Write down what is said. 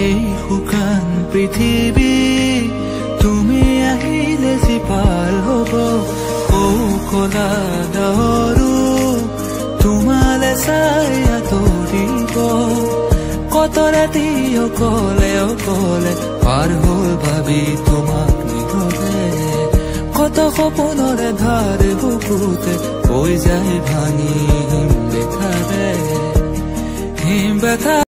এই শুকান পৃথিৱী তুমি আহিলে যি পাল হব। কৌকলা ডাৱৰো তোমালে চাই আঁতৰিব। কত ৰাতি অকলে অকলে পাৰ হ'ল ভাবি তোমাক নিধৰে কত সপোনৰে ধাৰ বুকুতে হৈ যায় ভাঙি হিম দেখাৰে হিম বেথা